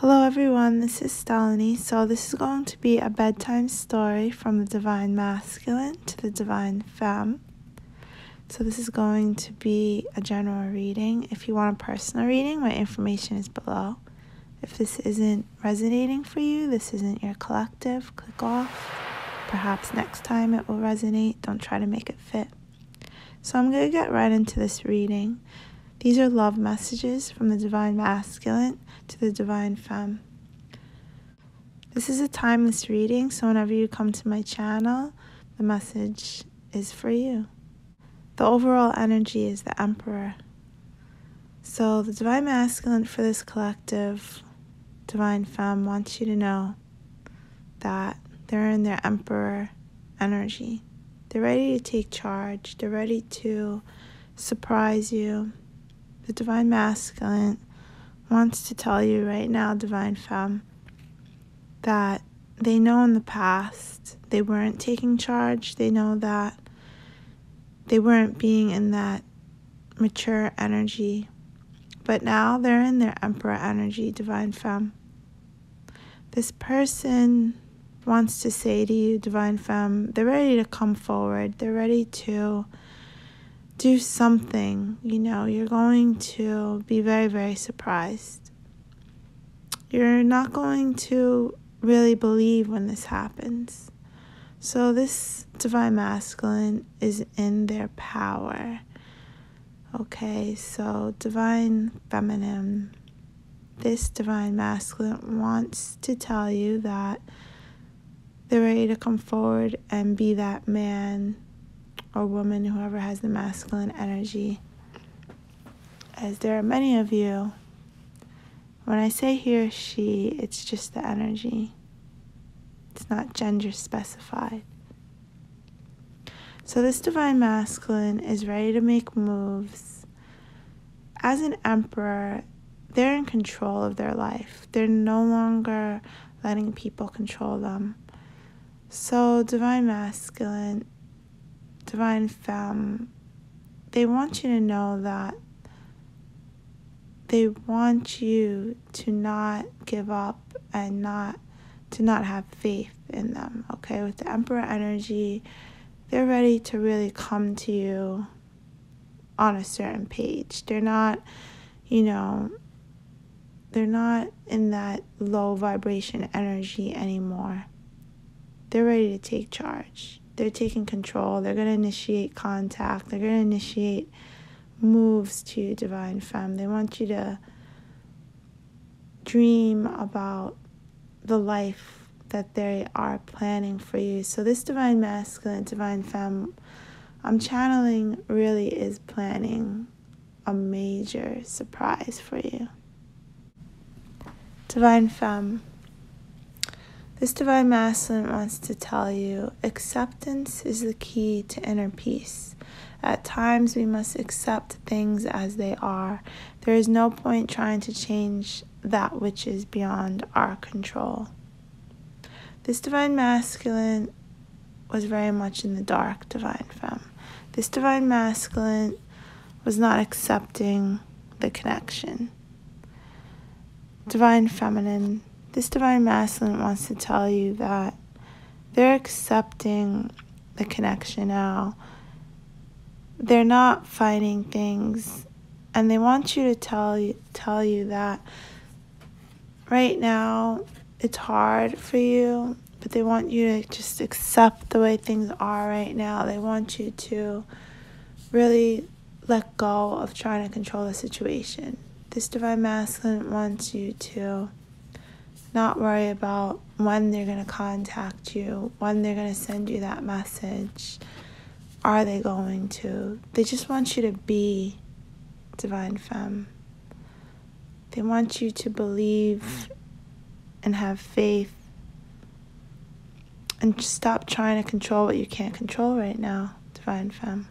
Hello, everyone. This is Stellanie. So, this is going to be a bedtime story from the Divine Masculine to the Divine Femme. So, this is going to be a general reading. If you want a personal reading, my information is below. If this isn't resonating for you, this isn't your collective, click off. Perhaps next time it will resonate. Don't try to make it fit. So, I'm going to get right into this reading. These are love messages from the Divine Masculine to the Divine Femme. This is a timeless reading, so whenever you come to my channel, the message is for you. The overall energy is the Emperor. So, the Divine Masculine for this collective, Divine Femme, wants you to know that they're in their Emperor energy. They're ready to take charge, they're ready to surprise you the Divine Masculine wants to tell you right now, Divine Femme, that they know in the past they weren't taking charge. They know that they weren't being in that mature energy. But now they're in their Emperor energy, Divine Femme. This person wants to say to you, Divine Femme, they're ready to come forward. They're ready to do something, you know, you're going to be very, very surprised. You're not going to really believe when this happens. So, this divine masculine is in their power. Okay, so divine feminine, this divine masculine wants to tell you that they're ready to come forward and be that man or woman, whoever has the masculine energy. As there are many of you, when I say he or she, it's just the energy, it's not gender specified. So, this divine masculine is ready to make moves. As an emperor, they're in control of their life, they're no longer letting people control them. So, divine masculine divine femme, they want you to know that they want you to not give up and not to not have faith in them. Okay, with the emperor energy, they're ready to really come to you on a certain page. They're not, you know, they're not in that low vibration energy anymore. They're ready to take charge they're taking control. They're going to initiate contact. They're going to initiate moves to Divine Femme. They want you to dream about the life that they are planning for you. So, this Divine Masculine, Divine Femme, I'm channeling really is planning a major surprise for you. Divine Femme. This divine masculine wants to tell you acceptance is the key to inner peace. At times, we must accept things as they are. There is no point trying to change that which is beyond our control. This divine masculine was very much in the dark, divine femme. This divine masculine was not accepting the connection. Divine feminine this divine masculine wants to tell you that they're accepting the connection now. They're not fighting things and they want you to tell you, tell you that right now it's hard for you, but they want you to just accept the way things are right now. They want you to really let go of trying to control the situation. This divine masculine wants you to not worry about when they're going to contact you, when they're going to send you that message. Are they going to? They just want you to be Divine Femme. They want you to believe and have faith and just stop trying to control what you can't control right now, Divine Femme.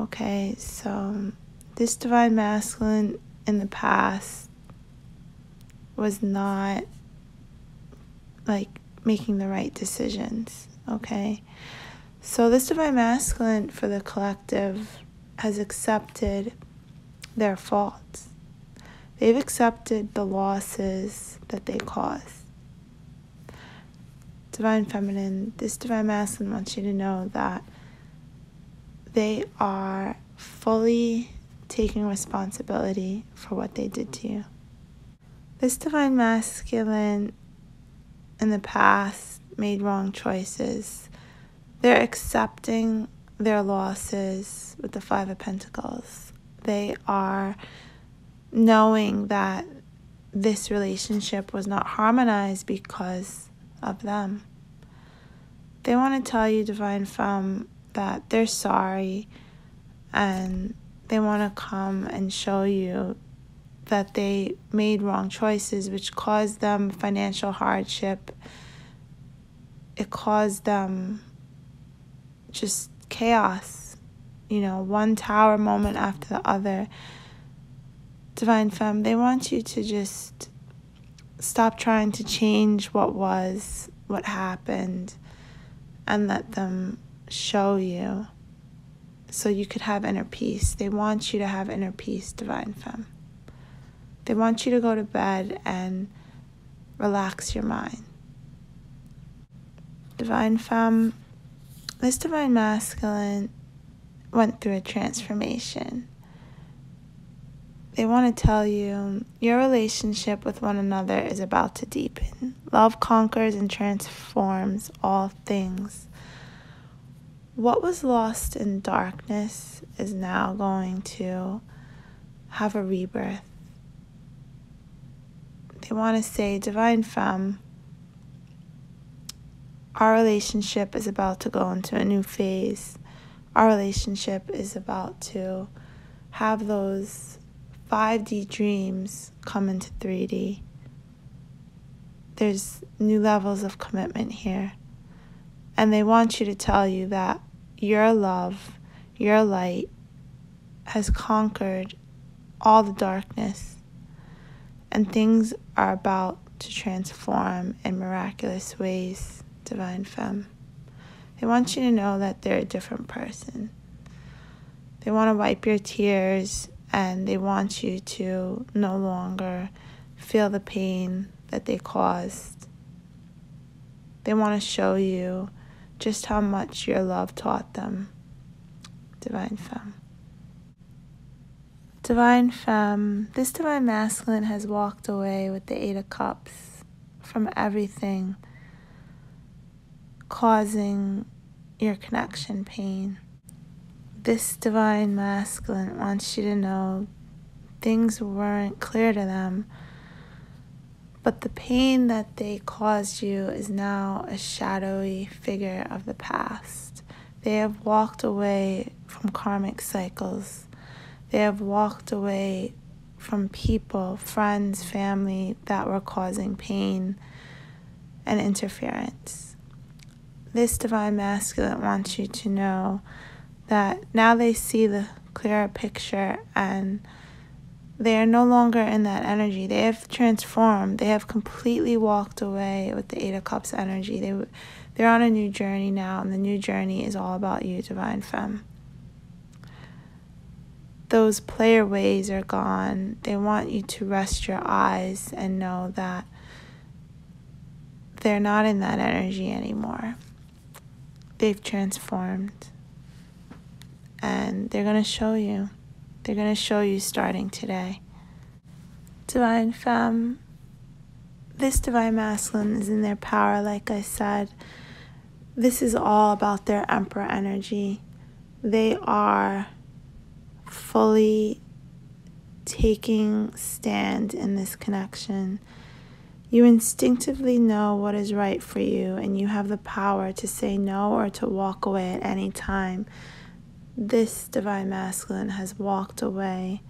Okay, so this Divine Masculine in the past was not like making the right decisions, okay? So, this divine masculine for the collective has accepted their faults. They've accepted the losses that they caused. Divine Feminine, this Divine Masculine wants you to know that they are fully taking responsibility for what they did to you. This Divine Masculine in the past made wrong choices. They're accepting their losses with the Five of Pentacles. They are knowing that this relationship was not harmonized because of them. They want to tell you, Divine Femme, that they're sorry and they want to come and show you that they made wrong choices, which caused them financial hardship. It caused them just chaos, you know, one tower moment after the other. Divine Femme, they want you to just stop trying to change what was, what happened, and let them show you so you could have inner peace. They want you to have inner peace, Divine Femme. They want you to go to bed and relax your mind. Divine Femme, this Divine Masculine went through a transformation they want to tell you your relationship with one another is about to deepen. Love conquers and transforms all things. What was lost in darkness is now going to have a rebirth. They want to say, Divine Femme, our relationship is about to go into a new phase. Our relationship is about to have those 5D dreams come into 3D. There's new levels of commitment here. And they want you to tell you that your love, your light, has conquered all the darkness. And things are about to transform in miraculous ways, Divine Femme. They want you to know that they're a different person. They want to wipe your tears and they want you to no longer feel the pain that they caused. They want to show you just how much your love taught them. Divine Femme. Divine Femme, this Divine Masculine has walked away with the Eight of Cups from everything causing your connection pain this divine masculine wants you to know things weren't clear to them, but the pain that they caused you is now a shadowy figure of the past. They have walked away from karmic cycles. They have walked away from people, friends, family that were causing pain and interference. This divine masculine wants you to know that now they see the clearer picture and they are no longer in that energy. They have transformed. They have completely walked away with the Eight of Cups energy. They, they're on a new journey now, and the new journey is all about you, Divine Femme. Those player ways are gone. They want you to rest your eyes and know that they're not in that energy anymore. They've transformed and they're going to show you. They're going to show you starting today. Divine Femme, this Divine Masculine is in their power, like I said. This is all about their Emperor energy. They are fully taking stand in this connection. You instinctively know what is right for you, and you have the power to say no or to walk away at any time this divine masculine has walked away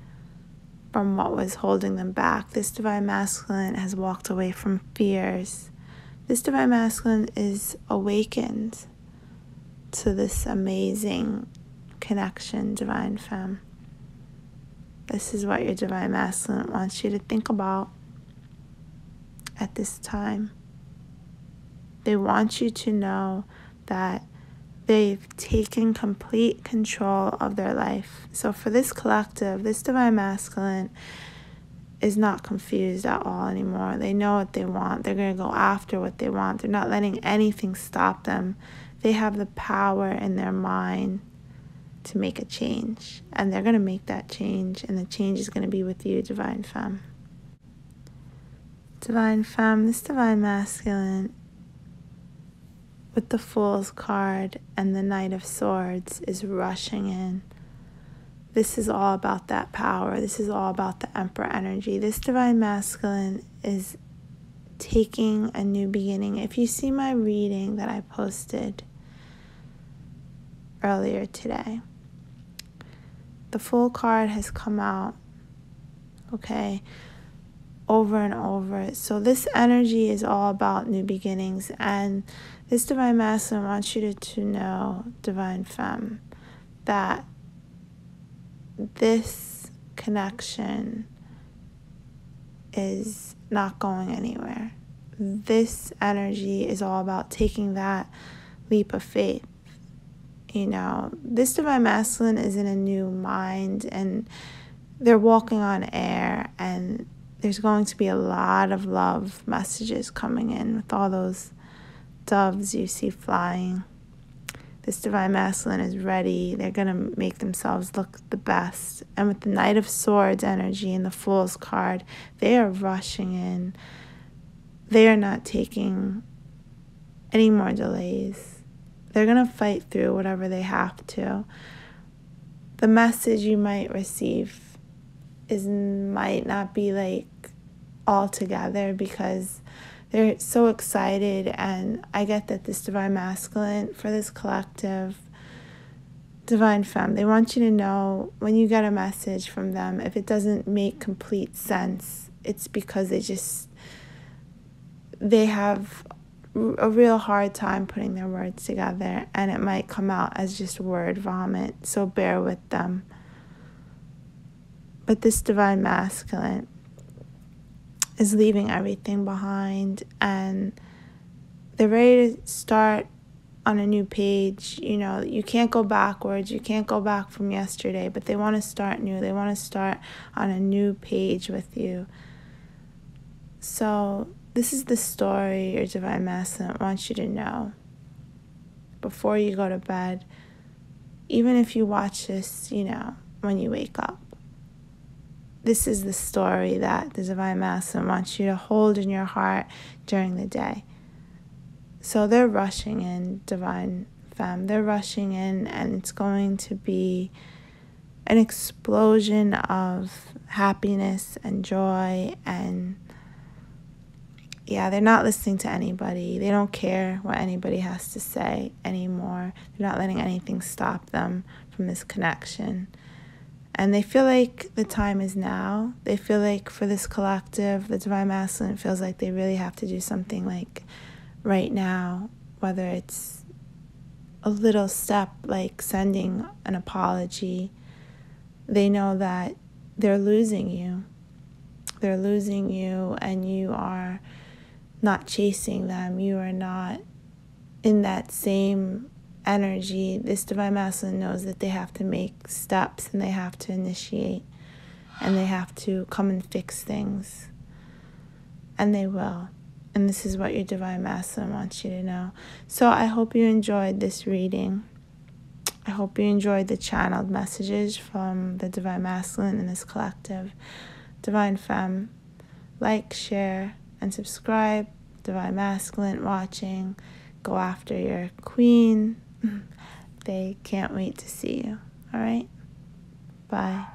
from what was holding them back. This divine masculine has walked away from fears. This divine masculine is awakened to this amazing connection, divine femme. This is what your divine masculine wants you to think about at this time. They want you to know that they've taken complete control of their life. So, for this collective, this divine masculine, is not confused at all anymore. They know what they want. They're going to go after what they want. They're not letting anything stop them. They have the power in their mind to make a change. And they're going to make that change. And the change is going to be with you, Divine Femme. Divine Femme, this Divine Masculine, with the Fool's card and the Knight of Swords, is rushing in this is all about that power. This is all about the Emperor energy. This divine masculine is taking a new beginning. If you see my reading that I posted earlier today, the Fool card has come out, okay, over and over. So, this energy is all about new beginnings. And this divine masculine wants you to, to know, divine femme, that this connection is not going anywhere. This energy is all about taking that leap of faith. You know, this divine masculine is in a new mind and they're walking on air, and there's going to be a lot of love messages coming in with all those doves you see flying this divine masculine is ready. They're going to make themselves look the best. And with the Knight of Swords energy and the Fool's card, they are rushing in. They are not taking any more delays. They're going to fight through whatever they have to. The message you might receive is might not be like all together because they're so excited and i get that this divine masculine for this collective divine femme they want you to know when you get a message from them if it doesn't make complete sense it's because they just they have a real hard time putting their words together and it might come out as just word vomit so bear with them but this divine masculine is leaving everything behind and they're ready to start on a new page. You know, you can't go backwards, you can't go back from yesterday, but they want to start new. They want to start on a new page with you. So, this is the story your divine masculine wants you to know before you go to bed. Even if you watch this, you know, when you wake up this is the story that the Divine Master wants you to hold in your heart during the day. So they're rushing in, Divine Femme. They're rushing in, and it's going to be an explosion of happiness and joy. And yeah, they're not listening to anybody. They don't care what anybody has to say anymore. They're not letting anything stop them from this connection and they feel like the time is now. They feel like for this collective, the Divine Masculine feels like they really have to do something like right now, whether it's a little step like sending an apology. They know that they're losing you. They're losing you, and you are not chasing them. You are not in that same energy, this divine masculine knows that they have to make steps and they have to initiate and they have to come and fix things. And they will. And this is what your divine masculine wants you to know. So I hope you enjoyed this reading. I hope you enjoyed the channeled messages from the divine masculine in this collective. Divine Femme, like, share, and subscribe. Divine Masculine watching. Go after your queen they can't wait to see you. All right? Bye.